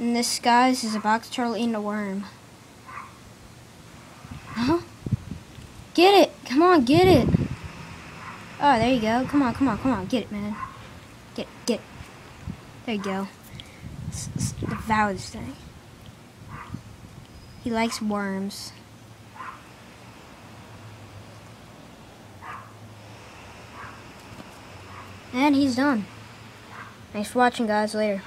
In this, guys, is a box turtle eating a worm. Huh? Get it! Come on, get it! Oh, there you go. Come on, come on, come on. Get it, man. Get it, get it. There you go. S- s- devour this thing. He likes worms. And he's done. Thanks for watching, guys. Later.